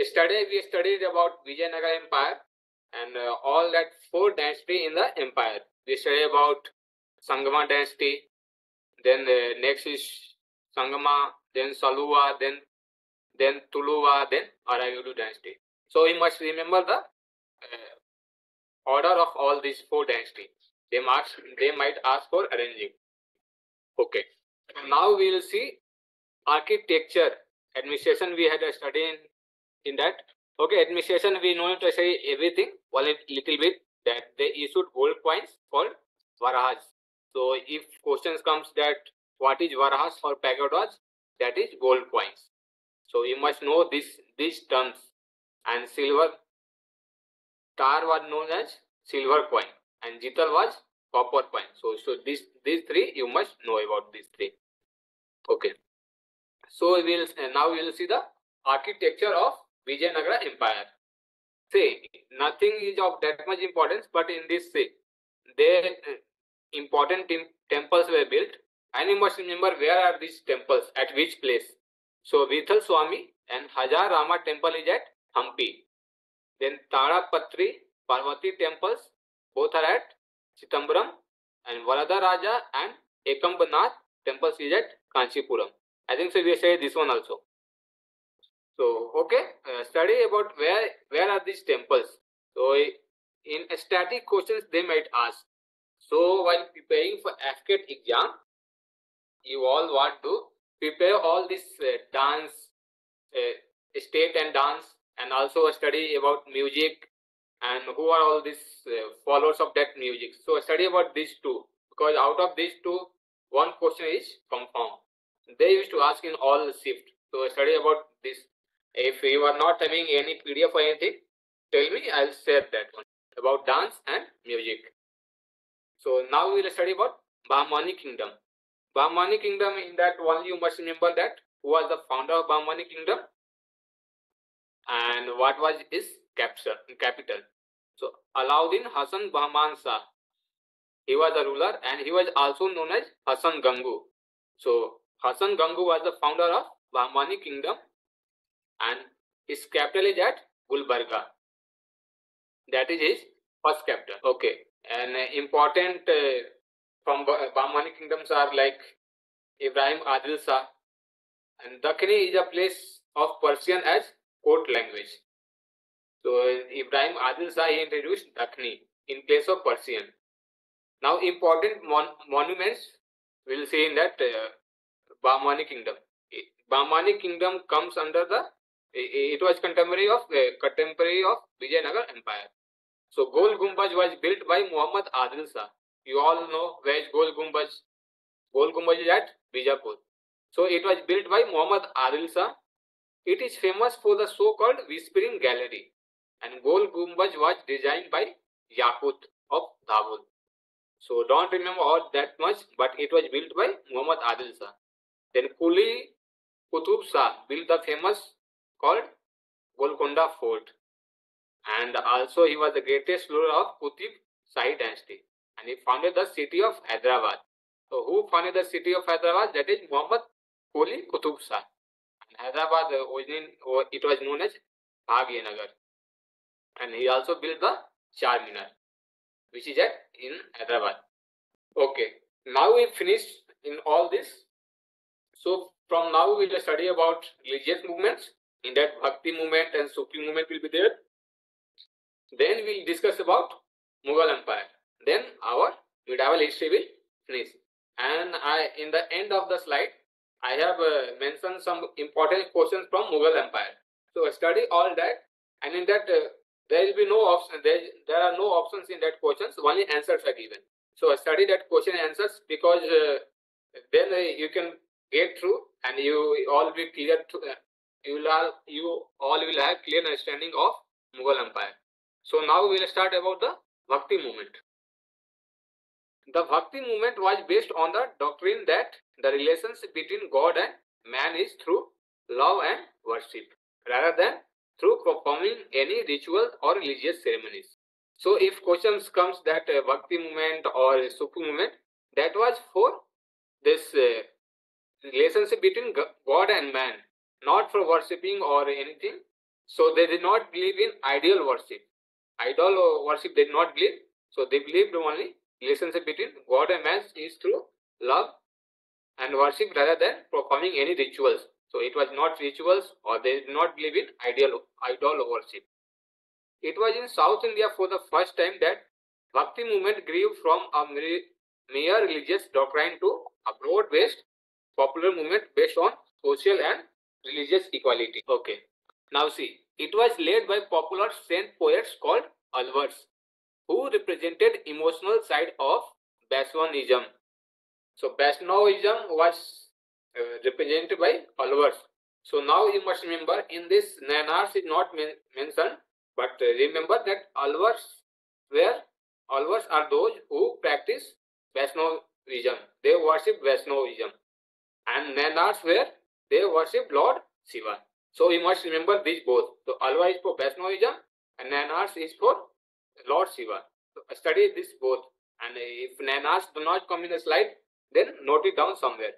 yesterday we studied about Vijayanagara Empire and uh, all that four dynasty in the empire. We studied about Sangama dynasty, then uh, next is Sangama, then Saluva, then then Tuluva, then Aravidu dynasty. So we must remember the uh, order of all these four dynasties. They they might ask for arranging. Okay. Now we will see architecture administration. We had a study in, in that. Okay, administration we know to say everything. One little bit that they issued gold coins called varahas. So if questions comes that what is varahas or pagodas, that is gold coins. So you must know this these terms and silver tar was known as silver coin and jital was copper coin. So so these these three you must know about these three. Okay. So we will now we will see the architecture of Vijayanagara Empire. See, nothing is of that much importance, but in this say, they uh, important temples were built, and you must remember where are these temples at which place. So Vithal Swami and Hajar Rama temple is at Hampi. Then Tadapatri Parvati temples both are at Chitambram and Varada Raja and Ekambanath temples is at Kanchipuram. I think so we say this one also. So okay, uh, study about where where are these temples. So in static questions they might ask. So while preparing for AFCAT exam, you all want to prepare all this uh, dance, uh, state and dance, and also study about music and who are all these uh, followers of that music. So study about these two because out of these two, one question is confirmed. They used to ask in all shift. So study about this. If you are not having any PDF or anything, tell me. I'll share that one about dance and music. So now we will study about Bahmani kingdom. Bahmani kingdom in that one you must remember that who was the founder of Bahmani kingdom and what was his capital. So Alauddin Hassan Bahman Shah. He was a ruler and he was also known as Hassan Gangu. So Hassan Gangu was the founder of Bahmani kingdom and his capital is at Gulbarga. That is his first capital. Okay. And uh, important uh, from Bahmani kingdoms are like Ibrahim Adil Shah and Dakhini is a place of Persian as court language. So Ibrahim Adil Shah introduced Dakhni in place of Persian. Now important mon monuments we'll see in that uh, Bahmani kingdom. Bahmani kingdom comes under the it was contemporary of uh, contemporary of Vijayanagar Empire. So Gol Gumbaj was built by Muhammad Adil Shah. You all know where is Gol Gumbaj. Gol Gumbaj is at Bijapur. So it was built by Muhammad Adil Shah it is famous for the so-called Whispering Gallery and Gol Gumbaj was designed by Yakut of Dabul. So don't remember all that much but it was built by Muhammad Adil Shah. Then Kuli Qutub Shah built the famous called Golconda Fort and also he was the greatest ruler of Qutub Shahi dynasty and he founded the city of Hyderabad. So who founded the city of Hyderabad? That is Muhammad Kuli Qutub Shah. Hyderabad uh, origin uh, it was known as Bhagyanagar and he also built the Charminar which is at in Hyderabad. Okay, now we finished in all this. So from now we will study about religious movements. In that Bhakti movement and Sufi movement will be there. Then we'll discuss about Mughal Empire. Then our medieval history will finish. And I in the end of the slide I have uh, mentioned some important questions from Mughal Empire. So study all that and in that uh, there will be no option, there, there are no options in that questions, only answers are given. So study that question answers because uh, then uh, you can get through and you all be clear to, uh, you will all, you all will have clear understanding of Mughal Empire. So now we will start about the Bhakti movement. The Bhakti movement was based on the doctrine that the relationship between God and man is through love and worship rather than through performing any ritual or religious ceremonies. So if questions comes that uh, Bhakti movement or Sufi movement, that was for this uh, relationship between God and man, not for worshipping or anything. So they did not believe in ideal worship. Idol worship they did not believe. So they believed only relationship between God and man is through love and worship rather than performing any rituals. So it was not rituals or they did not believe in ideal idol worship. It was in South India for the first time that Bhakti movement grew from a mere religious doctrine to a broad-based popular movement based on social and religious equality. Okay. Now see, it was led by popular saint poets called Alvars, who represented emotional side of Vaishnavism. So Vaishnavism was uh, represented by Alvars. So now you must remember in this Nayanars is not men mentioned, but uh, remember that Alvars were Alvars are those who practice Vaishnavism. They worship Vaishnavism. And Nayanars were they worship Lord Shiva. So you must remember these both. So Alva is for Vaishnavism and Nayanars is for Lord Shiva. So study this both. And if Nayanars do not come in the slide, then note it down somewhere.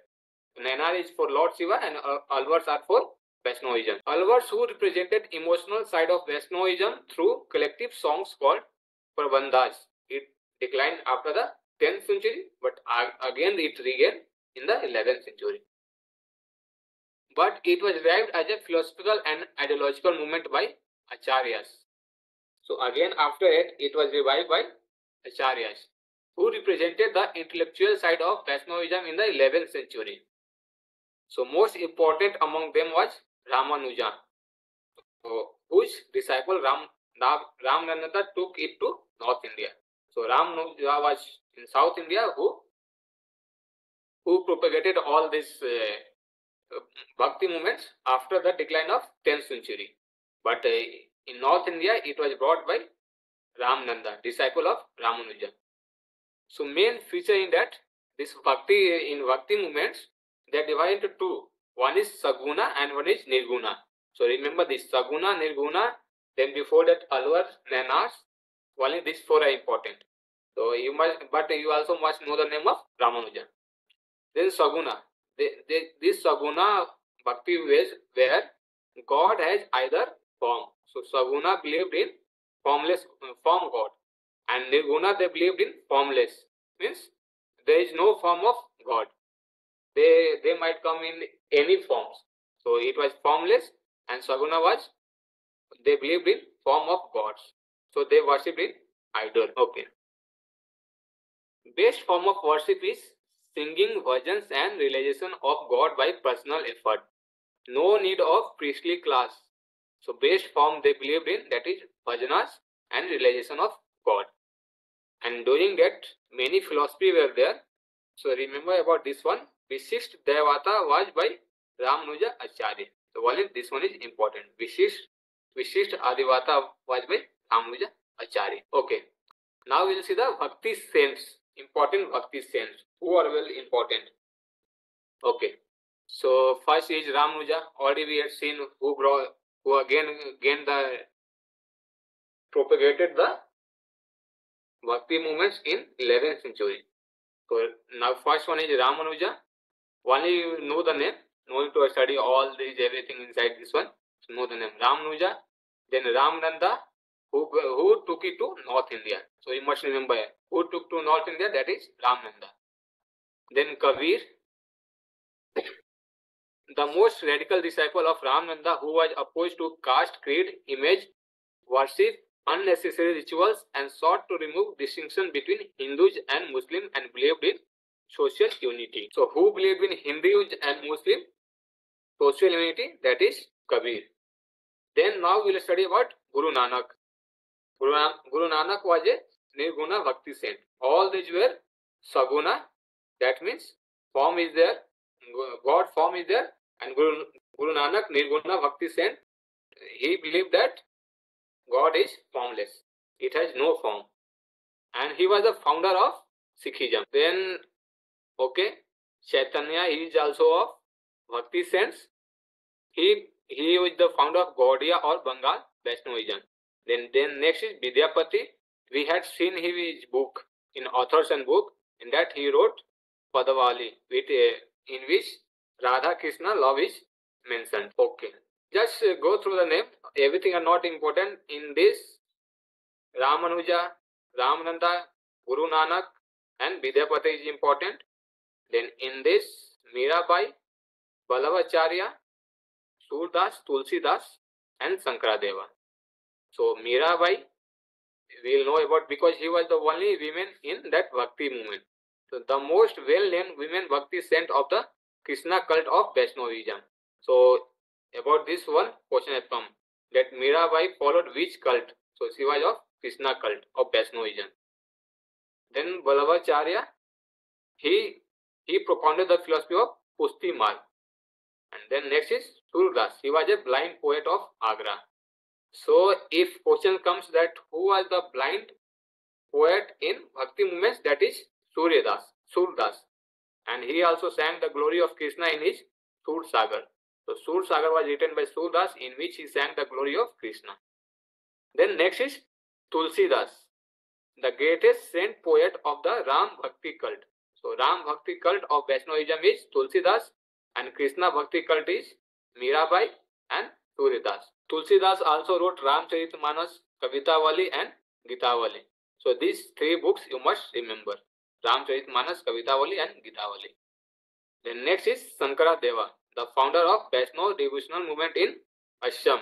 Nayanar is for Lord Shiva and uh, Alvars are for Vaishnavism. Alvars who represented emotional side of Vaishnavism through collective songs called Prabandhas. It declined after the 10th century, but again it regained in the 11th century. But it was derived as a philosophical and ideological movement by Acharyas. So again after it, it was revived by Acharyas, who represented the intellectual side of Vaishnavism in the 11th century. So most important among them was Ramanuja, whose disciple Ram, Ramananda took it to North India. So Ramanuja was in South India who who propagated all these uh, bhakti movements after the decline of 10th century. But uh, in North India, it was brought by Ramananda, disciple of Ramanuja. So main feature in that, this bhakti in bhakti movements, they are divided into two. One is Saguna and one is Nirguna. So remember this Saguna, Nirguna, then before that Alvar, Nayanars, only these four are important. So you must, but you also must know the name of Ramanuja. Then Saguna. They, they, this Saguna Bhakti ways where God has either form. So Saguna believed in formless uh, form God. And Nirguna they believed in formless. Means there is no form of God. They they might come in any forms. So it was formless and Saguna was they believed in form of gods. So they worshipped in idol. Okay. Best form of worship is singing bhajans and realization of God by personal effort. No need of priestly class. So best form they believed in that is bhajanas and realization of God. And during that many philosophy were there. So remember about this one. Vishisht Devata was by Ramanuja Acharya. So only this one is important. Vishisht Vishisht Adivata was by Ramanuja Acharya. Okay. Now we will see the Bhakti saints. Important Bhakti saints who are well important. Okay. So first is Ramanuja. Already we had seen who brought, who again gained the propagated the Bhakti movements in 11th century. So now first one is Ramanuja. Only you know the name. No need to study all these everything inside this one. So know the name Ramanuja. Then Ramananda who who took it to North India. So you must remember who took to North India that is Ramananda. Then Kabir, the most radical disciple of Ramananda who was opposed to caste, creed, image, worship, unnecessary rituals and sought to remove distinction between Hindus and Muslims and believed in social unity. So who believed in Hindus and Muslim social unity? That is Kabir. Then now we will study about Guru Nanak. Guru, Guru Nanak was a Nirguna Bhakti saint. All these were Saguna that means form is there, God form is there, and Guru, Guru Nanak Nirguna Bhakti saint, he believed that God is formless. It has no form. And he was the founder of Sikhism. Then, okay, Chaitanya, is also of Bhakti saints. He he was the founder of Gaudiya or Bengal Vaishnavism. Then then next is Vidyapati. We had seen his book in authors and book. In that he wrote Padavali with in which Radha Krishna love is mention okay just go through the name everything are not important in this Ramanuja Ramananda Guru Nanak and Vidyapati is important then in this Meerabai Vallabhacharya Surdas Tulsidas and Shankaradeva so Meerabai will know about because he was the only women in that bhakti movement The most well-known women Bhakti saint of the Krishna cult of Vaishnavism. So about this one question has come that Mirabai followed which cult? So she was of Krishna cult of Vaishnavism. Then Ballavacharya, he he propounded the philosophy of Pushti Marg. And then next is Surdas. He was a blind poet of Agra. So if question comes that who was the blind poet in Bhakti movements, that is Suryadas, Surdas. And he also sang the glory of Krishna in his Sur Sagar. So Sur Sagar was written by Surdas in which he sang the glory of Krishna. Then next is Tulsidas, the greatest saint poet of the Ram Bhakti cult. So Ram Bhakti cult of Vaishnavism is Tulsidas and Krishna Bhakti cult is Mirabai and Suryadas. Tulsidas also wrote Ramcharitmanas, Kavitavali and Gitavali. So these three books you must remember. Ramcharitmanas, Kavitavali and Gitavali. Then next is Shankara Deva the founder of Vaishnava revolutional movement in Assam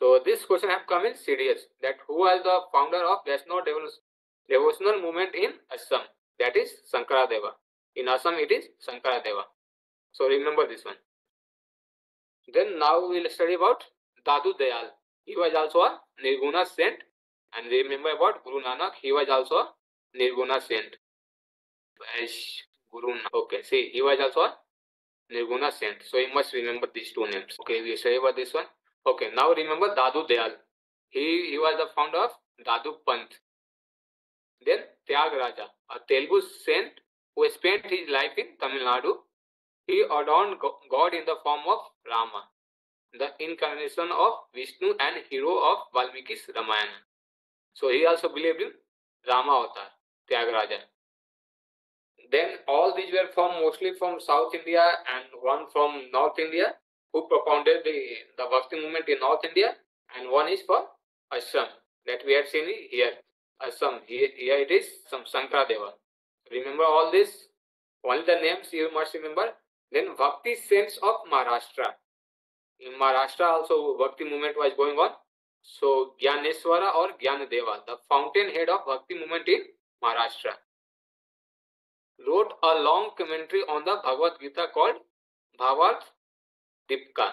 so this question have come in CDS that who are the founder of Vaishnava revolutional movement in Assam that is Shankara Deva in Assam it is Shankara Deva so remember this one then now will study about Dadu Dayal he was also nirguna saint and remember about Guru Nanak he was also nirguna saint Guru Okay, see, he was also a Nirguna saint. So you must remember these two names. Okay, we study about this one. Okay, now remember Dadu Dayal. He, he was the founder of Dadu Panth. Then Tyag Raja, a Telugu saint who spent his life in Tamil Nadu. He adorned God in the form of Rama the incarnation of Vishnu and hero of Valmiki's Ramayana. So he also believed in Rama avatar, Tyagaraja. Then all these were from mostly from South India and one from North India who propounded the, the Bhakti movement in North India and one is for Assam that we have seen here. Assam, here, here it is some Sankradeva. Remember all this? Only the names you must remember. Then Bhakti saints of Maharashtra in Maharashtra also Bhakti movement was going on. So Gyaneswara or Gyanadeva, the fountain head of Bhakti movement in Maharashtra, wrote a long commentary on the Bhagavad Gita called Bhavat Dipka.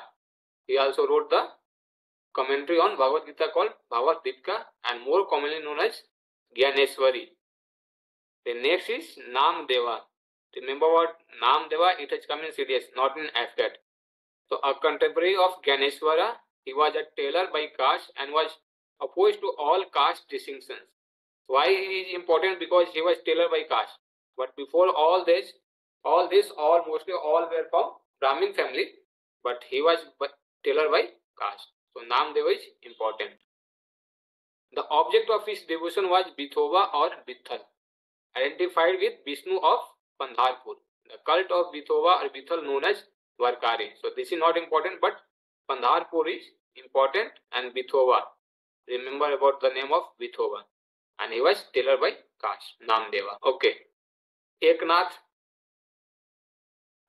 He also wrote the commentary on Bhagavad Gita called Bhavat Dipka and more commonly known as Gyaneswari. The next is Namdeva. Remember what Namdeva, it has come in CDS, not in AFCAT. So a contemporary of Gyaneshwara, he was a tailor by caste and was opposed to all caste distinctions. Why he is important? Because he was tailor by caste. But before all this, all this, all mostly all were from Brahmin family, but he was tailor by caste. So Namdeva is important. The object of his devotion was Vithoba or Vithal, identified with Vishnu of Pandharpur. The cult of Vithoba or Vithal known as Varkari. So this is not important, but Pandharpur is important and Vithova. Remember about the name of Vithova. And he was tailor by Kash, Namdeva. Okay. Eknath,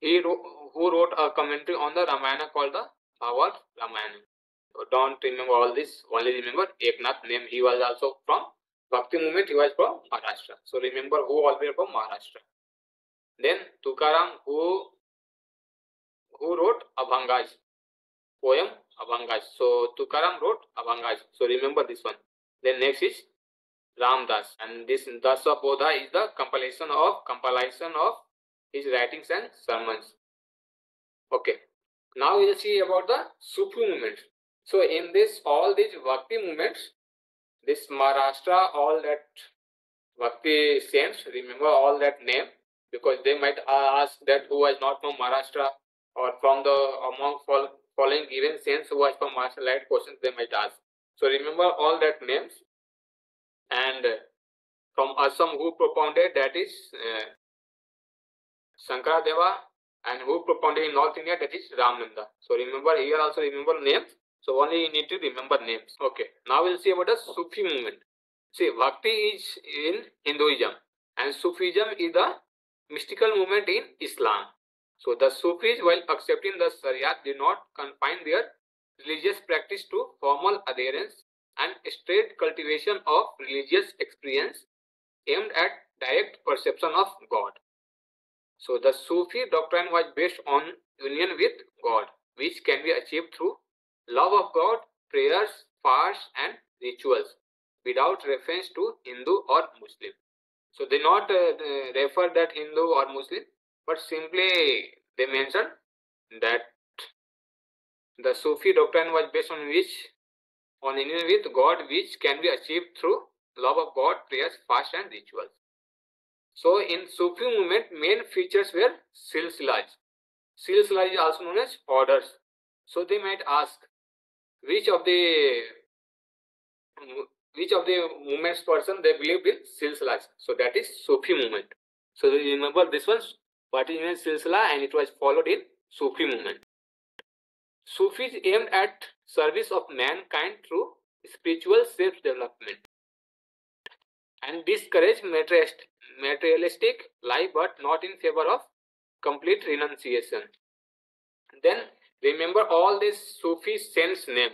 he wrote, who wrote a commentary on the Ramayana called the Bhagavad Ramayana. So don't remember all this, only remember Eknath name. He was also from Bhakti movement, he was from Maharashtra. So remember who all were from Maharashtra. Then Tukaram, who who wrote Abhangas? Poem Abhangas. So Tukaram wrote Abhangas. So remember this one. Then next is Ramdas. And this Dasa Bodha is the compilation of compilation of his writings and sermons. Okay. Now we'll see about the Sufi movement. So in this, all these Bhakti movements, this Maharashtra, all that Bhakti saints, remember all that name because they might ask that who was not from Maharashtra, or from the among following given saints who was from martial light questions they might ask. So remember all that names and from Assam who propounded that is uh, Sankaradeva, and who propounded in North India that is Ramananda. So remember here also remember names. So only you need to remember names. Okay. Now we'll see about the Sufi movement. See, Bhakti is in Hinduism and Sufism is the mystical movement in Islam. So the Sufis, while accepting the Sharia, did not confine their religious practice to formal adherence and straight cultivation of religious experience aimed at direct perception of God. So the Sufi doctrine was based on union with God, which can be achieved through love of God, prayers, fasts, and rituals without reference to Hindu or Muslim. So they not uh, refer that Hindu or Muslim, but simply they mention that the Sufi doctrine was based on which on union with God, which can be achieved through love of God, prayers, fast, and rituals. So in Sufi movement, main features were silsilas. Silsila is also known as orders. So they might ask, which of the which of the movements person they believe in silsilas. So that is Sufi movement. So you remember this one, what is meant silsila and it was followed in Sufi movement. Sufis aimed at service of mankind through spiritual self-development and discourage materialistic life but not in favor of complete renunciation. Then remember all these Sufi saints name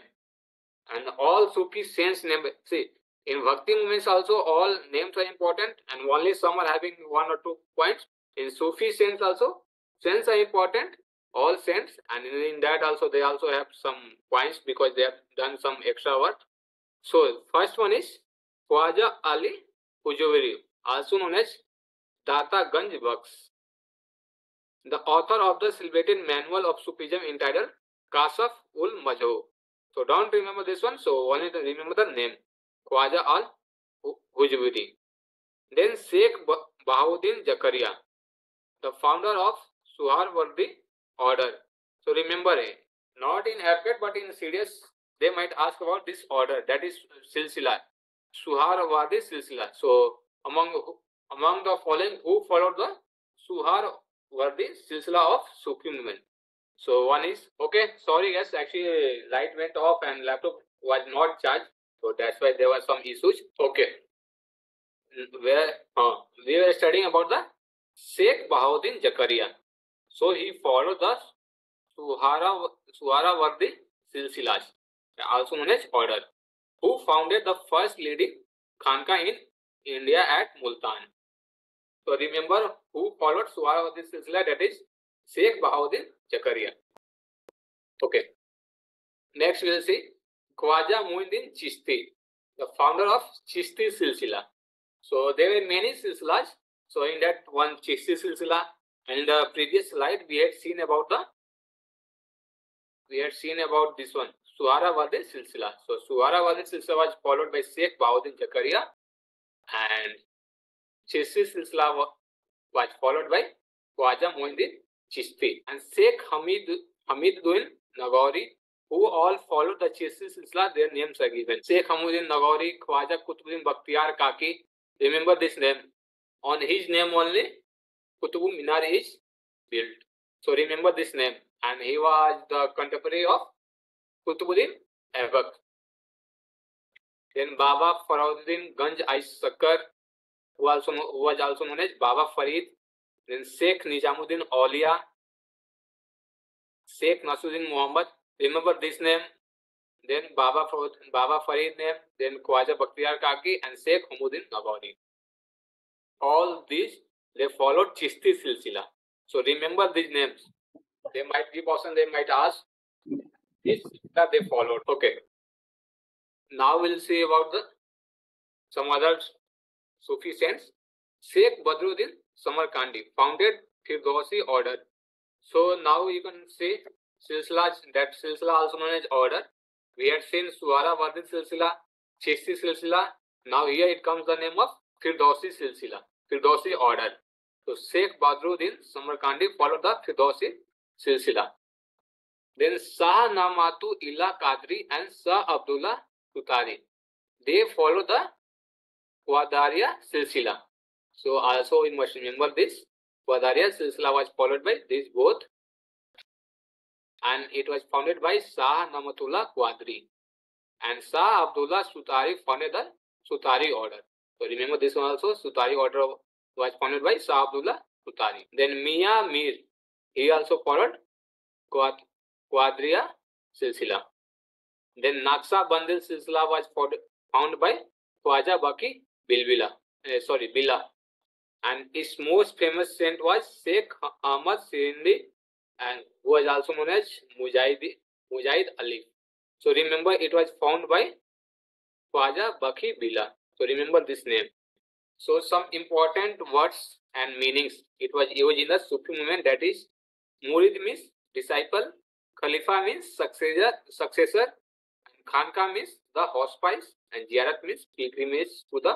and all Sufi saints name. See, in Bhakti movements also all names are important and only some are having one or two points. In Sufi saints also saints are important, all saints and in that also they also have some points because they have done some extra work. So first one is Khwaja Ali Hujwiri, also known as Data Ganj Baks. The author of the celebrated manual of Sufism entitled Kasaf ul Majho. So don't remember this one. So only remember the name Khwaja al Hujwiri. Then Sheikh Bahauddin Zakaria, the founder of Suharwardi order. So remember, eh, not in AFCAT but in CDS, they might ask about this order. That is Silsila. Suharwardi Silsila. So among among the following, who followed the Suharwardi Silsila of Sufi? So one is okay. Sorry guys, actually light went off and laptop was not charged, so that's why there were some issues. Okay, where uh, we were studying about the Sheikh Bahauddin Zakaria. So he followed the Suhara Suharawardi Silsilas, also known as order, who founded the first leading Khanka in India at Multan. So remember who followed Suharawardi Silsila that is Sheikh Bahauddin Zakaria. Okay. Next we will see Khwaja Muhyiddin Chishti, the founder of Chishti Silsila. So there were many silsilas. So in that one Chishti Silsila, and in the previous slide we had seen about the we had seen about this one Suharawadi Silsila. So Suharawadi Silsila was followed by Sheikh Bahauddin Zakaria and Chishti Silsila was followed by Khwaja Muhyiddin Chishti and Sheikh Hamid Hamiduddin Nagauri, who all followed the Chishti Silsila, their names are given. Sheikh Hamuddin Nagauri, Khwaja Qutbuddin Bakhtiyar Kaki. Remember this name. On his name only, Qutbu Minar is built. So remember this name. And he was the contemporary of Qutbuddin Aibak. Then Baba Farauddin Ganj Ais Sakar, who, also, who was also known as Baba Farid then Sheikh Nizamuddin Aulia, Sheikh Nasuddin Muhammad. Remember this name. Then Baba Baba Farid name. Then Khwaja Bakhtiyar Kaki and Sheikh Humuddin Nagauri. All these they followed Chishti Silsila. So remember these names. They might be person they might ask this that they followed. Okay. Now we'll see about the some other Sufi saints. Sheikh Badruddin Samarkandi founded Firdausi order. So now you can see Silsila, that Silsila also known as order. We had seen Suara Vardin Silsila, Chishti Silsila. Now here it comes the name of Firdausi Silsila, Firdausi order. तो Sheikh Bahaduruddin Samarkandi follow the silsila. Then Shah Namatullah Qadri and Shah Abdullah तुतारी। दे follow the Qadiriya silsila. So also in must remember this Qadiriya silsila was followed by this both and it was founded by Shah Namatullah Qadri and Shah Abdullah Shattari founded the Shattari order तो remember this also Shattari order of was founded by Shah Abdullah Sutari. Then Mia Mir, he also followed Qadriya Silsila. Then Naqsa Bandil Silsila was found by Khwaja Baki Bilbila, uh, sorry, Bila. And its most famous saint was Sheikh Ahmad Sindi and who was also known as Mujahid, Mujahid Ali. So remember it was found by Khwaja Baki Bila. So remember this name. So some important words and meanings. It was used in the Sufi movement that is Murid means disciple, Khalifa means successor, successor Khanka means the hospice and Ziyarat means pilgrimage to the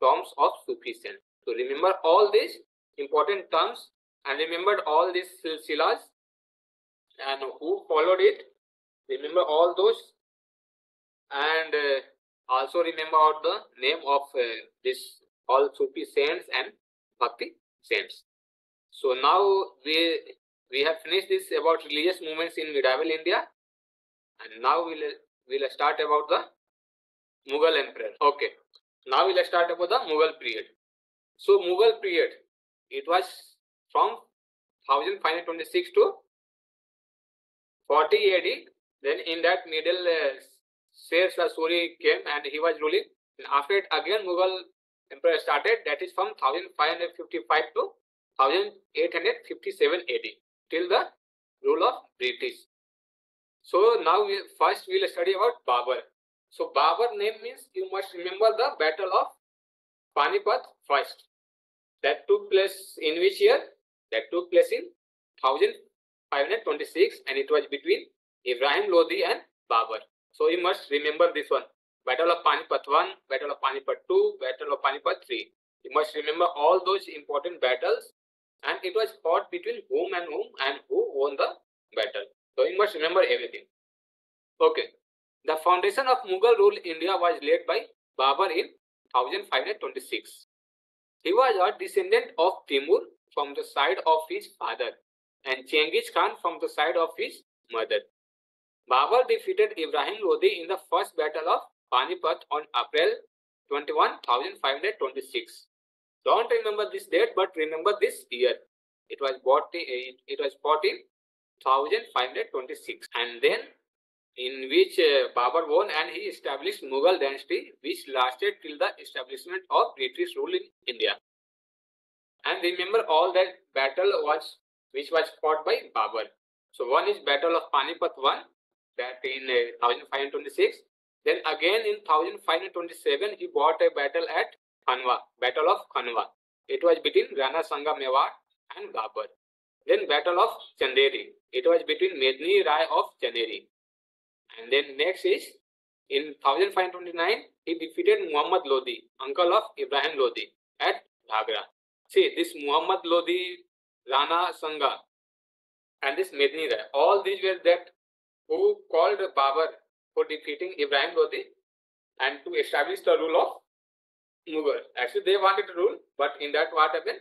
tombs of Sufi saints. So remember all these important terms and remember all these silsilas and who followed it. Remember all those and uh, also remember the name of uh, this all Sufi saints and Bhakti saints. So now we we have finished this about religious movements in medieval India and now we'll we'll start about the Mughal emperor. Okay. Now we'll start about the Mughal period. So Mughal period, it was from 1526 to 40 AD. Then in that middle, uh, Sher Shah Suri came and he was ruling. And after it, again Mughal emperor started. That is from 1555 to 1857 AD till the rule of British. So now we first we will study about Babur. So Babur name means you must remember the battle of Panipat first. That took place in which year? That took place in 1526 and it was between Ibrahim Lodi and Babur. So you must remember this one. Battle of Panipat 1, Battle of Panipat 2, Battle of Panipat 3. You must remember all those important battles and it was fought between whom and whom and who won the battle. So you must remember everything. Okay. The foundation of Mughal rule in India was laid by Babur in 1526. He was a descendant of Timur from the side of his father and Chengiz Khan from the side of his mother. Babur defeated Ibrahim Lodi in the first battle of Panipat on April 21, 1526. Don't remember this date, but remember this year. It was bought. It was fought in 1526 and then in which uh, Babur won and he established Mughal dynasty which lasted till the establishment of British rule in India. And remember all that battle was which was fought by Babur. So one is battle of Panipat 1 that in uh, 1526. Then again in 1527 he fought a battle at Khanwa, battle of Khanwa. It was between Rana Sanga Mewar and Babur. Then battle of Chanderi. It was between Medni Rai of Chanderi. And then next is in 1529 he defeated Muhammad Lodi, uncle of Ibrahim Lodi at Bhagra. See this Muhammad Lodi, Rana Sanga and this Medni Rai. All these were that who called Babur for defeating Ibrahim Lodi and to establish the rule of Mughal. Actually they wanted to rule but in that what happened?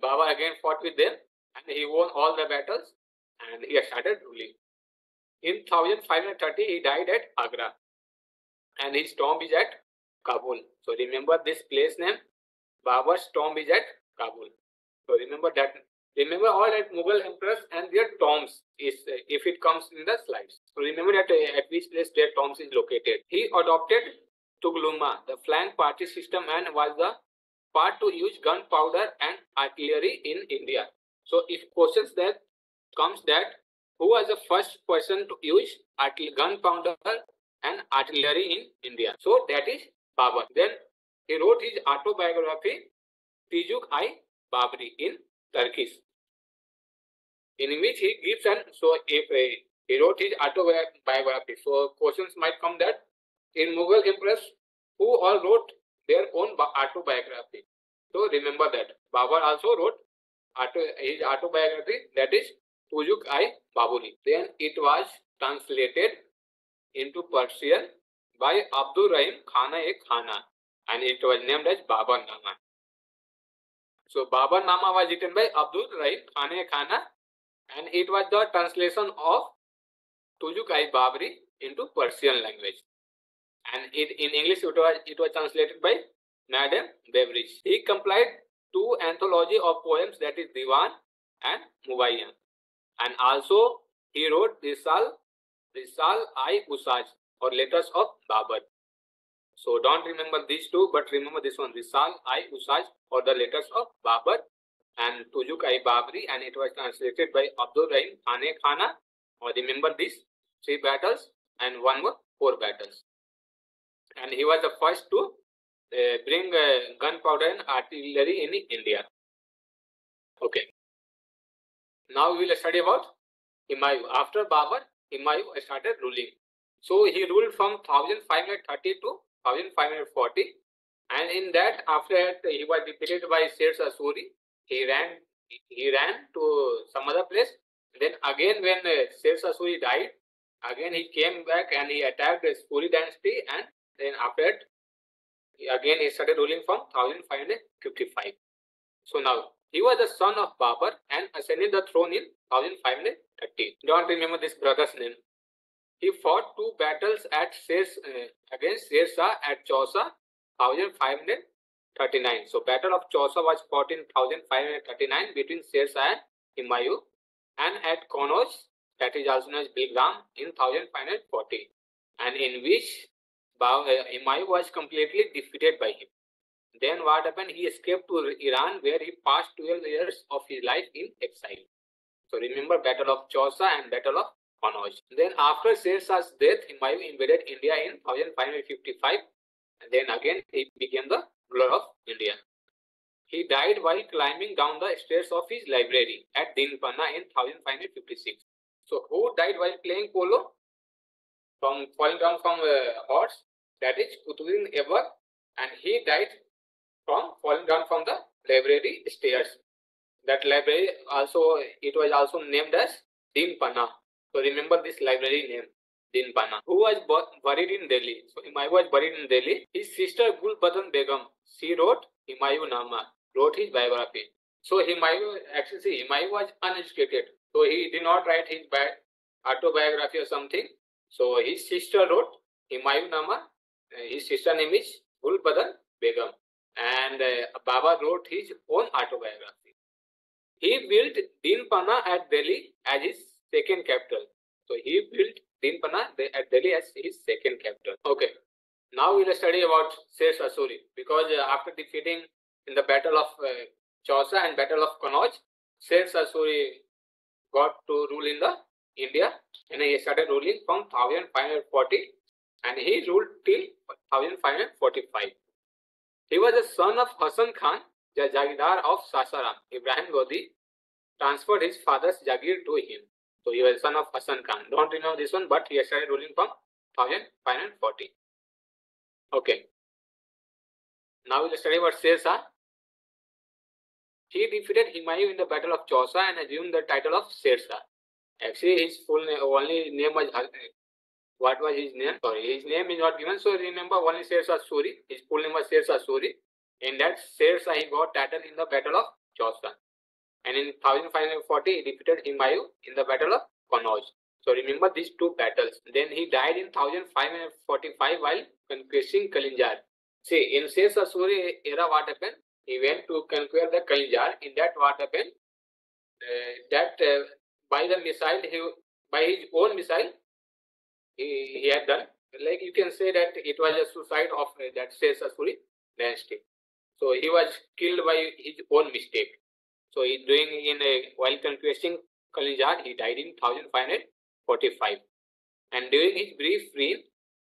Baba again fought with them and he won all the battles and he started ruling. In 1530, he died at Agra and his tomb is at Kabul. So remember this place name, Babur's tomb is at Kabul. So remember that. Remember all that Mughal emperors and their tombs is uh, if it comes in the slides. So remember that uh, at which place their tombs is located. He adopted Tugluma, the flank party system and was the part to use gunpowder and artillery in India. So if questions that comes that who was the first person to use gunpowder and artillery in India? So that is Babur. Then he wrote his autobiography Tijuk I Babri in Turkish, in which he gives an so if uh, he wrote his autobiography. So questions might come that in Mughal emperors who all wrote their own autobiography. So remember that Babur also wrote auto, his autobiography that is Tujuk I Baburi. Then it was translated into Persian by Abdul Rahim Khana e Khana and it was named as Babar Nama. So Babar Nama was written by Abdul Rahim Khane Khana and it was the translation of Tujuk-i Babri into Persian language. And it, in English it was, it was translated by Madame Beveridge. He compiled two anthology of poems that is Diwan and Mubayyan. And also he wrote Risal, Risal I Usaj or letters of Babar. So don't remember these two, but remember this one, Risal I Usaj or the letters of Babar and Tujuk I Babri and it was translated by Abdul Rahim Khane Khana. Or remember these three battles and one more four battles. And he was the first to uh, bring uh, gunpowder and artillery in India. Okay. Now we will study about Himayu. After Babur, Himayu started ruling. So he ruled from 1530 to 1540 and in that after that he was defeated by Sher Suri. He ran he ran to some other place. Then again when uh, Suri died, again he came back and he attacked the Suri dynasty and then after that again he started ruling from 1555. So now he was the son of Babur and ascended the throne in 1530. Don't remember this brother's name. He fought two battles at Sers, uh, against Sher at Chausa, 1539. So battle of Chausa was fought in 1539 between Sher and Humayun and at Kannauj, that is also known as Bilgram, in 1540 and in which Humayun uh, was completely defeated by him. Then what happened? He escaped to Iran where he passed 12 years of his life in exile. So remember Battle of Chausa and Battle of Kannauj. Then after Sher Shah's death, Humayun invaded India in 1555 and then again he became the ruler of India. He died while climbing down the stairs of his library at Dinpana in 1556. So who died while playing polo? From falling down from a horse, that is Qutbuddin Aibak and he died from falling down from the library stairs. That library also, it was also named as Dinpana. So remember this library name, Dinpana. Who was buried in Delhi? So Humayun was buried in Delhi. His sister Gul Badan Begum, she wrote Humayun Nama, wrote his biography. So Humayun, actually see, Humayun was uneducated. So he did not write his autobiography or something. So his sister wrote Humayun Nama. Uh, his sister name is Gul Badan Begum. And uh, Baba wrote his own autobiography. He built Dinpana at Delhi as his second capital. So he built Dinpana at Delhi as his second capital. Okay. Now we will study about Sher Asuri because uh, after defeating in the battle of uh, Chausa and battle of Kannauj, Sher Asuri got to rule in the India and he started ruling from 1540 and he ruled till 1545. He was the son of Hassan Khan, the Jagirdar of Sasaram. Ibrahim Lodi transferred his father's Jagir to him. So he was the son of Hassan Khan. Don't remember this one, but he started ruling from 1540. Okay. Now we'll study about Sher Shah. He defeated Humayun in the battle of Chausa and assumed the title of Sher Shah. Actually, his full name, only name was what was his name? Sorry, his name is not given. So remember, only Sher Shah Suri. His full name was Sher Shah Suri. In that Sher Shah, he got title in the battle of Chausa and in 1540 he defeated Humayun in the battle of Kannauj. So remember these two battles. Then he died in 1545 while conquering Kalinjar. See, in Sher Suri era what happened? He went to conquer the Kalinjar. In that what happened? Uh, that uh, by the missile, he, by his own missile, he, he had done. Like you can say that it was a suicide of uh, that Sher Suri dynasty. So he was killed by his own mistake. So he doing in a, while conquering Kalinjar, he died in 1545. And during his brief reign,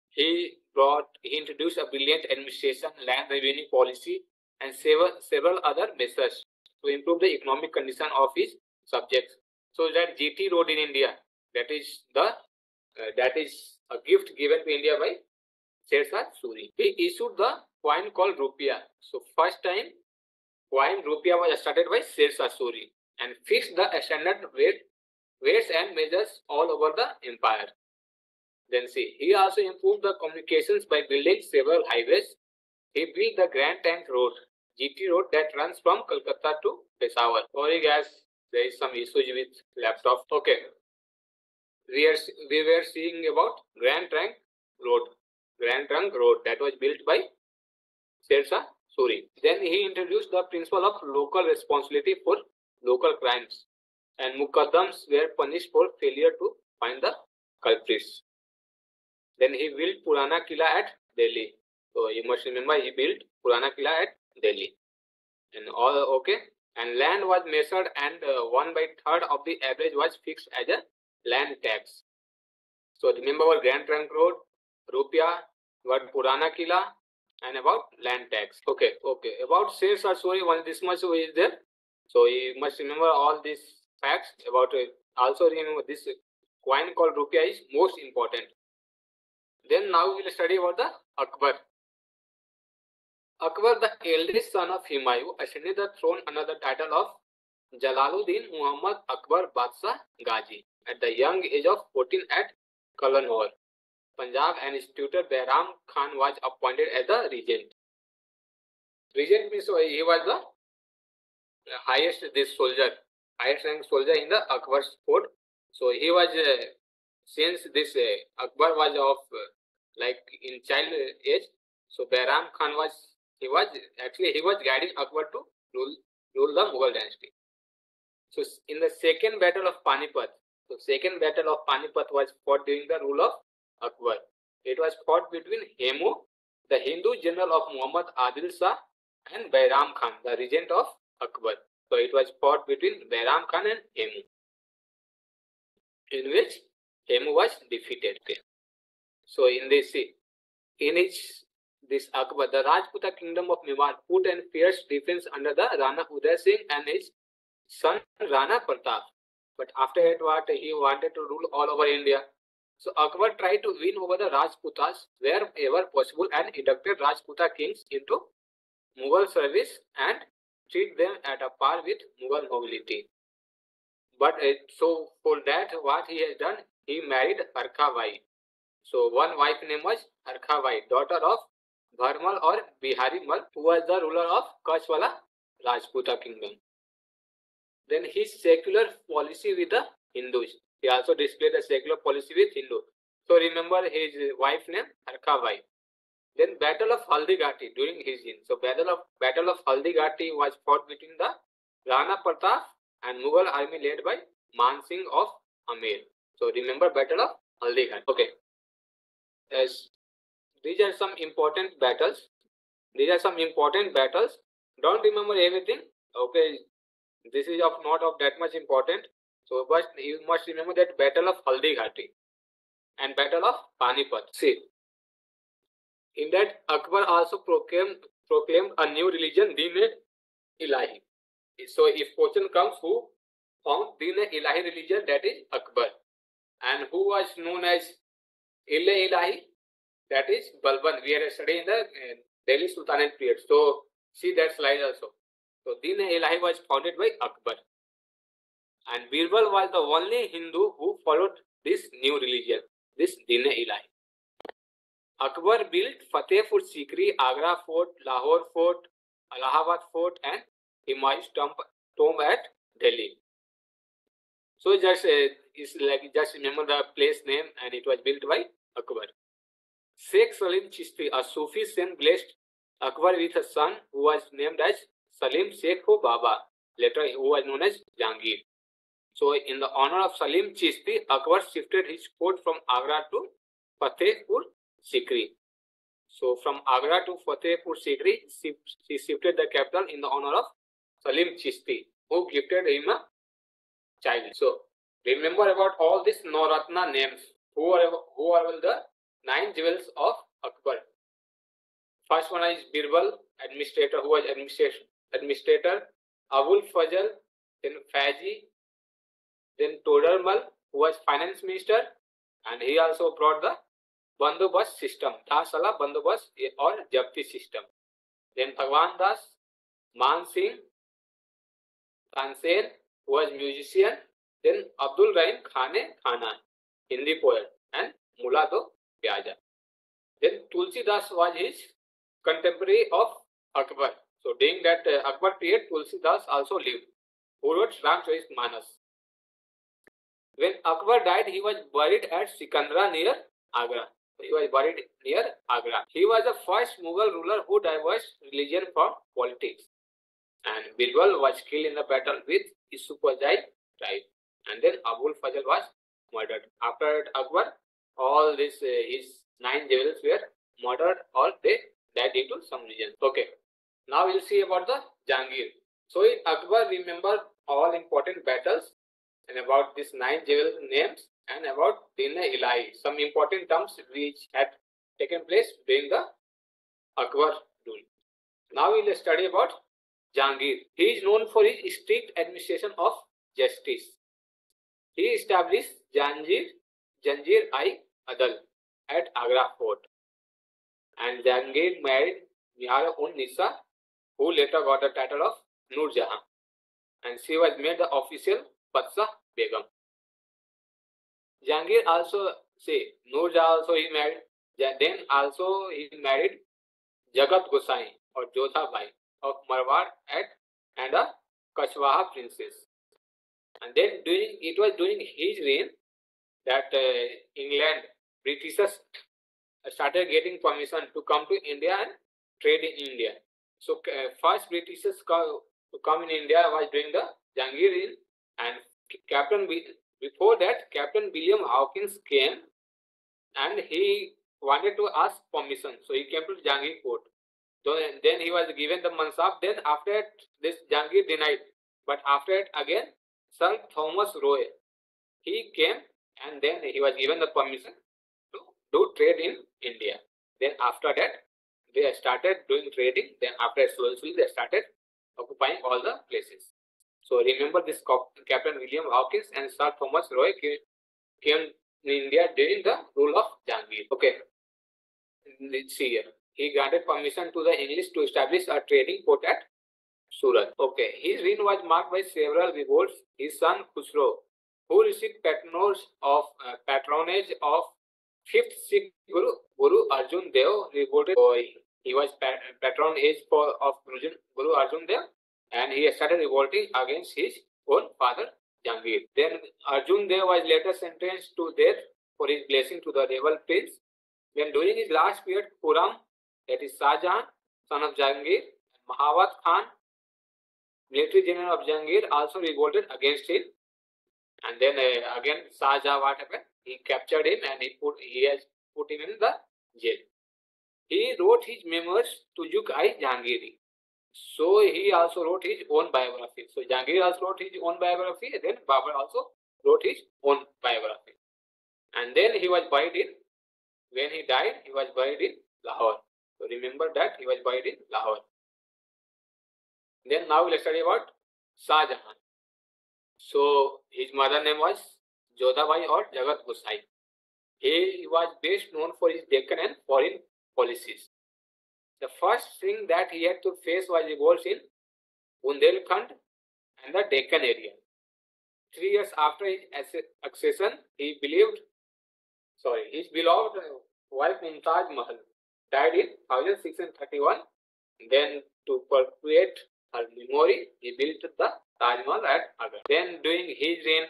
he brought he introduced a brilliant administration, land revenue policy, and several several other measures to improve the economic condition of his subjects. So that GT road in India, that is the uh, that is a gift given to India by Sher Suri. He issued the coin called rupiah. So first time coin rupiah was started by Sher Suri and fixed the standard weight, weights and measures all over the empire. Then see, he also improved the communications by building several highways. He built the Grand Trunk Road GT road that runs from Kolkata to Peshawar. Sorry guys, there is some issues with laptop. Okay. We are we were seeing about Grand Trunk Road. Grand Trunk Road that was built by Shershah Suri. Then he introduced the principle of local responsibility for local crimes and mukaddams were punished for failure to find the culprits. Then he built Purana Kila at Delhi. So you must remember he built Purana Kila at Delhi. And all okay. And land was measured and uh, one by third of the average was fixed as a land tax. So remember our Grand Trunk Road, Rupia, what Purana Kila, and about land tax. Okay, okay. About sales or sorry, one this much is there. So you must remember all these facts about it. Also remember this coin called Rupia is most important. Then now we will study about the Akbar. Akbar, the eldest son of Humayun, ascended the throne under the title of Jalaluddin Muhammad Akbar Badshah Ghazi at the young age of 14 at Kalanaur, Punjab, and his tutor Behram Khan was appointed as the regent. Regent means he was the highest this soldier, highest rank soldier in the Akbar's court. So he was uh, since this uh, Akbar was of uh, like in child age. So Behram Khan was he was actually he was guiding Akbar to rule rule the Mughal dynasty. So in the second battle of Panipat, so second battle of Panipat was fought during the rule of Akbar. It was fought between Hemu, the Hindu general of Muhammad Adil Shah, and Behram Khan, the regent of Akbar. So it was fought between Behram Khan and Hemu, in which Hemu was defeated. So in this, in its this Akbar, the Rajputa kingdom of Mewar put an fierce defense under the Rana Uday Singh and his son Rana Pratap. But after that, what he wanted to rule all over India. So Akbar tried to win over the Rajputas wherever possible and inducted Rajputa kings into Mughal service and treat them at a par with Mughal nobility. But uh, so for that, what he has done, he married Harkabai. So one wife name was Harkabai, daughter of Bharmal or Bihari Mal, who was the ruler of Kachwala Rajputa kingdom. Then his secular policy with the Hindus. He also displayed a secular policy with Hindu. So remember his wife name Harkabai. Then Battle of Haldighati during his reign. So Battle of Battle of Haldighati was fought between the Rana Pratap and Mughal army led by Man Singh of Amir. So remember Battle of Haldighati. Okay. Yes. These are some important battles. These are some important battles. Don't remember everything. Okay. This is of not of that much important. So but you must remember that Battle of Haldighati and Battle of Panipat. See, in that Akbar also proclaimed proclaimed a new religion, Deen Ilahi. So if question comes, who found Deen Ilahi religion? That is Akbar. And who was known as Ille Ilahi? That is Balban. We are studying the Delhi Sultanate period. So see that slide also. So Deen Ilahi was founded by Akbar. And Birbal was the only Hindu who followed this new religion, this Deen Ilahi. Akbar built Fatehpur Sikri, Agra Fort, Lahore Fort, Allahabad Fort, and Humayun's tomb, tomb at Delhi. So just uh, like just remember the place name, and it was built by Akbar. Sheikh Salim Chishti, a Sufi saint, blessed Akbar with a son who was named as Salim Sheikh Baba, later who was known as Jahangir. So, in the honor of Salim Chishti, Akbar shifted his court from Agra to Fatehpur Sikri. So from Agra to Fatehpur Sikri, he shifted the capital in the honor of Salim Chishti, who gifted him a child. So remember about all these Noratna names. Who are who are the nine jewels of Akbar. First one is Birbal, administrator who was administration, administrator, Abul Fazal, then Faji, then Todarmal, who was finance minister, and he also brought the Bandobas system, Dasala Bandobas or Japti system. Then Bhagwan Das, Man Singh, Tansen, who was musician, then Abdul Rahim Khane Khana, Hindi poet, and Mullah then Tulsi Das was his contemporary of Akbar So during that uh, Akbar period, Tulsidas also lived, who wrote Ramcharit Manas. When Akbar died, he was buried at Sikandra near Agra. He was buried near Agra. He was the first Mughal ruler who divorced religion from politics. And Birbal was killed in the battle with Isupajai tribe. And then Abul Fazl was murdered. After Akbar, all this uh, his nine generals were murdered or they died into some region. Okay. Now we'll see about the Jangir. So in Akbar, remember all important battles and about these nine general names and about Dina Ilahi, some important terms which had taken place during the Akbar rule. Now we'll study about Jangir. He is known for his strict administration of justice. He established Janjir, Janjir I Adal at Agra fort. And Jangir married Nihar un Nisa, who later got the title of Nur Jahan. And she was made the official Batsa Begum. Jangir also say Nur Jahan also he married. Then also he married Jagat Gosai or Jodha Bhai of Marwar at and a Kashwaha princess. And then during it was during his reign that uh, England Britishers started getting permission to come to India and trade in India. So uh, first Britishers to come in India was during the Jangir and Captain before that Captain William Hawkins came and he wanted to ask permission. So he came to Jangir court. So then he was given the mansab. Then after this Jangir denied. But after it again, Sir Thomas Roy, he came and then he was given the permission to trade in India. Then after that, they started doing trading. Then after slowly they started occupying all the places. So remember this Captain William Hawkins and Sir Thomas Roy came, came in India during the rule of Jangir. Okay, let's see here. He granted permission to the English to establish a trading port at Surat. Okay, his reign was marked by several revolts. His son Khusro, who received patronage of uh, patronage of fifth Sikh Guru Guru Arjun Dev, revolted. Oh, he was pat patronage for of Guru Arjun Dev, and he started revolting against his own father Jangir. Then Arjun Dev was later sentenced to death for his blessing to the rebel prince. When during his last period, Khurram, that is Shahjahan, son of Jangir, Mahawat Khan, military general of Jangir also revolted against him. And then uh, again, Shahjahan, what happened? He captured him and he put he has put him in the jail. He wrote his memoirs to I Jahangiri. So he also wrote his own biography. So Jangiri also wrote his own biography. And then Babur also wrote his own biography. And then he was buried in. When he died, he was buried in Lahore. So remember that he was buried in Lahore. Then now we'll study about Shah Jahan. So his mother name was Jodhabai or Jagat Gosai. He was best known for his Deccan and foreign policies. The first thing that he had to face was revolts in Bundelkhand and the Deccan area. Three years after his accession, he believed, sorry, his beloved wife Mumtaz Mahal died in 1631. Then to perpetuate her memory, he built the Taj Mahal at Agra. Then during his reign,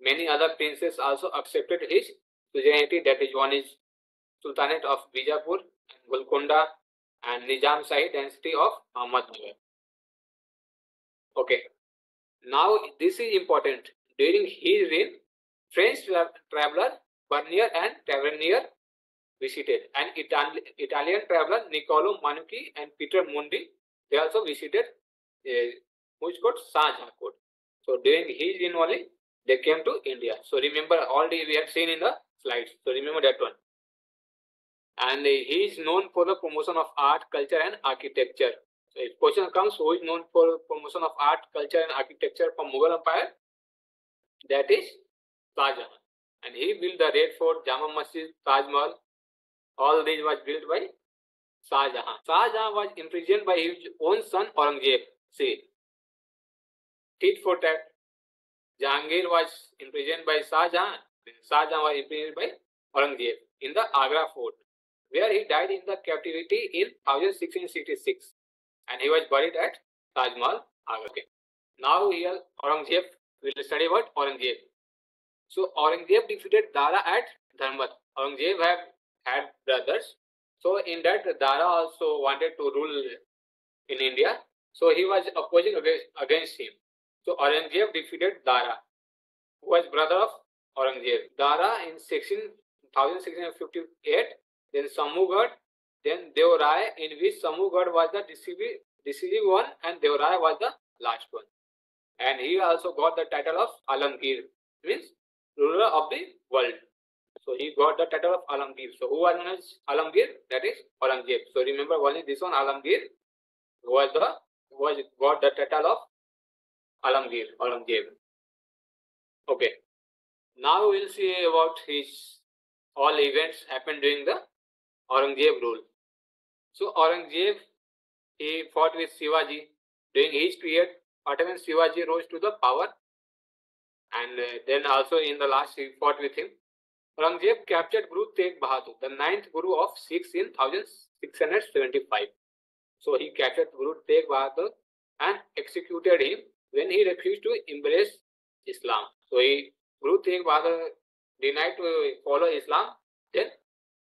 many other princes also accepted his suzerainty. That is one is Sultanate of Bijapur and Golconda and Nizam Shahi dynasty of Ahmadnagar. Okay. Now this is important. During his reign, French tra traveler Bernier and Tavernier visited and Itali Italian traveler Niccolo Manucci and Peter Mundy they also visited uh, which court. So during his reign only they came to India. So remember all the we have seen in the slides. So remember that one. And he is known for the promotion of art, culture, and architecture. So if question comes, who is known for promotion of art, culture, and architecture from Mughal Empire? That is Shahjahan. And he built the Red Fort, Jama Masjid, Taj Mahal. All these was built by Shahjahan. Shahjahan was imprisoned by his own son Aurangzeb. See, tit for tat. Jahangir was imprisoned by Shahjahan. Shahjahan was imprisoned by Aurangzeb in the Agra fort, where he died in the captivity in 1666. and he was buried at Taj Mahal, Agra. Now here Aurangzeb will study about Aurangzeb. So Aurangzeb defeated Dara at Dharmat. Aurangzeb have had brothers. So in that Dara also wanted to rule in India. So he was opposing against him. So Aurangzeb defeated Dara, who was brother of Aurangzeb. Dara in 16, 1658, then Samugad, then Devrai, in which Samugad was the decisive, one and Devrai was the last one. And he also got the title of Alamgir, means ruler of the world. So he got the title of Alamgir. So who was Alamgir? That is Aurangzeb. So remember only this one Alamgir was the was got the title of Alamgir, Aurangzeb. Okay. Now we'll see about his all events happened during the Aurangzeb rule. So Aurangzeb he fought with Shivaji during his period. Ottoman Shivaji rose to the power, and uh, then also in the last he fought with him. Aurangzeb captured Guru Tegh Bahadur, the ninth Guru of Sikhs in 1675. So he captured Guru Tegh Bahadur and executed him when he refused to embrace Islam. So he Guru Tegh Bahadur denied to follow Islam, then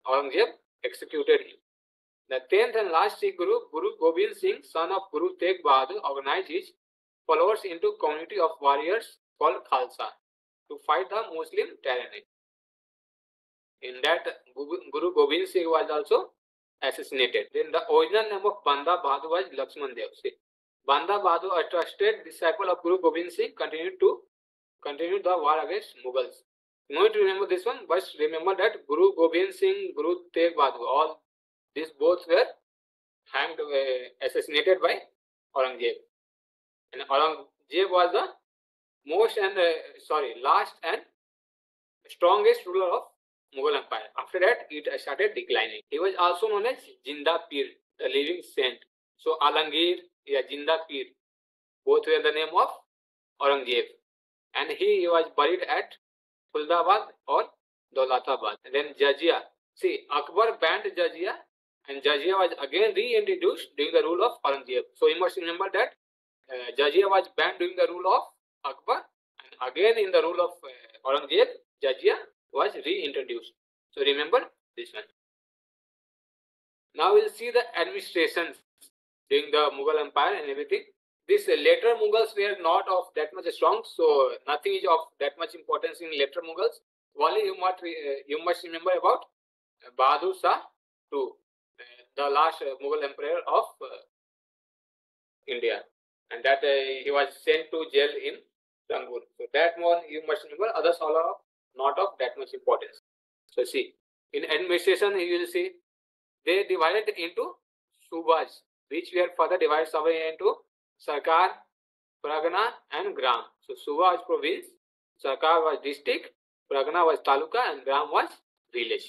Aurangzeb executed him. The tenth and last Sikh Guru, Guru Gobind Singh, son of Guru Tegh Bahadur, organized his followers into community of warriors called Khalsa to fight the Muslim tyranny. In that, Guru Gobind Singh was also assassinated. Then the original name of Banda Bahadur was Lakshman Dev. See, Banda Bahadur, a trusted disciple of Guru Gobind Singh, continued to continue the war against Mughals. You need to remember this one, but remember that Guru Gobind Singh, Guru Tegh Bahadur, all these both were hanged, uh, assassinated by Aurangzeb. And Aurangzeb was the most and uh, sorry last and strongest ruler of Mughal Empire. After that, it started declining. He was also known as Jinda Pir, the living saint. So Alamgir, yeah, Jinda Pir, both were the name of Aurangzeb. And he was buried at Fuldabad or Daulatabad. Then Jajia. See, Akbar banned Jajia and Jajia was again reintroduced during the rule of Aurangzeb. So you must remember that uh, Jajia was banned during the rule of Akbar and again in the rule of uh, Aurangzeb, Jajia was reintroduced. So remember this one. Now we'll see the administrations during the Mughal Empire and everything. This uh, later Mughals were not of that much strong, so nothing is of that much importance in later Mughals. Only you must uh, you must remember about Bahadur Shah II, uh, the last uh, Mughal emperor of uh, India, and that uh, he was sent to jail in Rangoon. So that one you must remember. Others all are not of that much importance. So see, in administration you will see they divided into subas, which we were further divided into Sarkar, Pargana and Gram. So Suba was province, Sarkar was district, Pargana was taluka and Gram was village.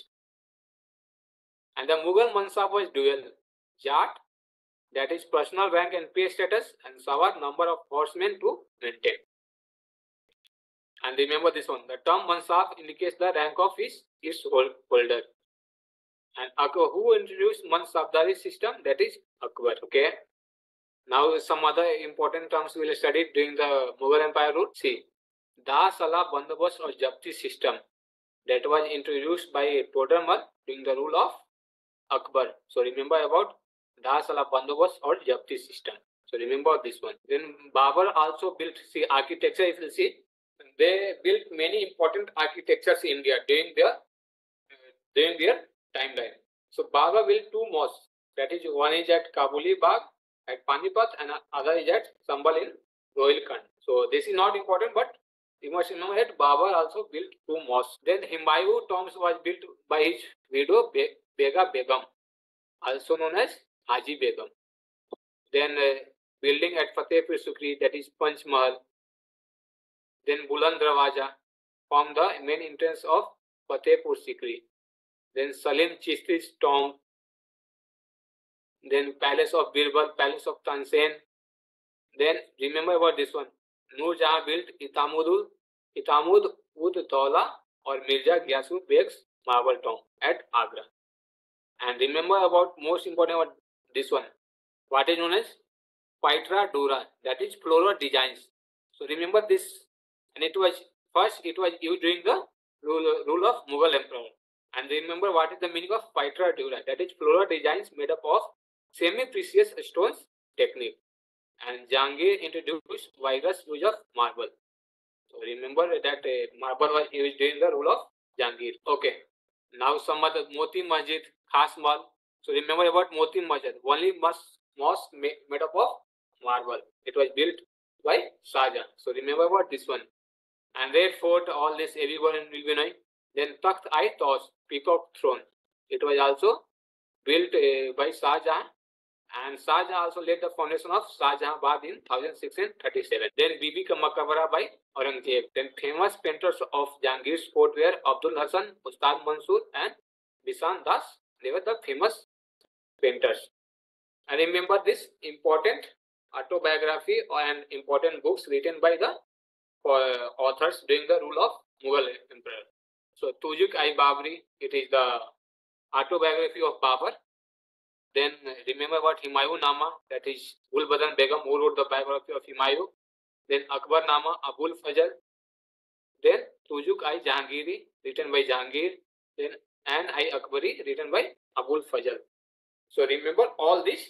And the Mughal Mansab was dual, Jat, that is personal rank and pay status and Sawar number of horsemen to maintain. And remember this one, the term Mansab indicates the rank of his, his holder. And Akbar, who introduced Mansabdari system? That is Akbar. Okay. Now some other important terms we will study during the Mughal Empire rule. See, Da Salah Bandobast or Japti system that was introduced by Todarmal during the rule of Akbar. So remember about Da Salah Bandobast or Japti system. So remember this one. Then Babur also built see architecture. If you see, they built many important architectures in India during their during their timeline. So Baba built two mosques. That is one is at Kabuli Bagh at Panipat and other is at Sambhal in Rohilkhand. So this is not important, but you must know that Babur also built two mosques. Then Himayu tombs was built by his widow Be Bega Begum, also known as Haji Begum. Then uh, building at Fatehpur Sikri, that is Panch Mahal. Then Buland Darwaja form the main entrance of Fatehpur Sikri. Then Salim Chishti's tomb then palace of Birbal, palace of Tansen. Then remember about this one. Nur Jahan built Itamudul, Itamud Ud Daula or Mirza Gyasu Beg's marble tomb at Agra. And remember about most important about this one. What is known as Pietra Dura, that is floral designs. So remember this, and it was first it was during the rule, rule of Mughal emperor. And remember what is the meaning of Pietra Dura, that is floral designs made up of semi-precious stones technique. And Jahangir introduced vigorous use of marble. So remember that uh, marble was used during the rule of Jahangir. Okay. Now some other Moti Masjid, Khas Mahal. So remember about Moti Masjid. Only mosque, mosque made, up of marble. It was built by Shahjahan. So remember about this one. And Fort, all this everyone will be knowing. Then Takht I Tos, Peacock Throne. It was also built uh, by Shahjahan and Shahjahan also laid the foundation of Shahjahanabad in 1637. Then Bibi ka Maqbara by Aurangzeb. Then famous painters of Jahangir's court were Abdul Hasan, Ustad Mansur and Bishan Das. They were the famous painters. And remember this important autobiography and important books written by the uh, authors during the rule of Mughal emperor. So Tujuk-i Babri, it is the autobiography of Babur then remember what Humayun Nama, that is Gulbadan Begum, who wrote the biography of Humayun. Then Akbar Nama, Abul Fajr. Then Tujuk I Jahangiri, written by Jahangir. Then and I Akbari, written by Abul Fajr. So remember all these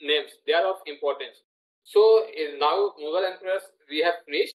names, they are of importance. So eh, now Mughal emperors we have finished.